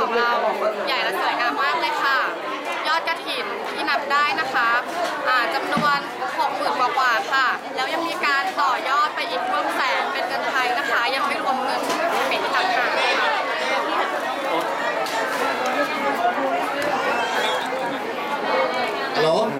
ของเราใหญ่และสวยงามมากเลยค่ะ ยอดกระถินที่นับได้นะคะอ่าจ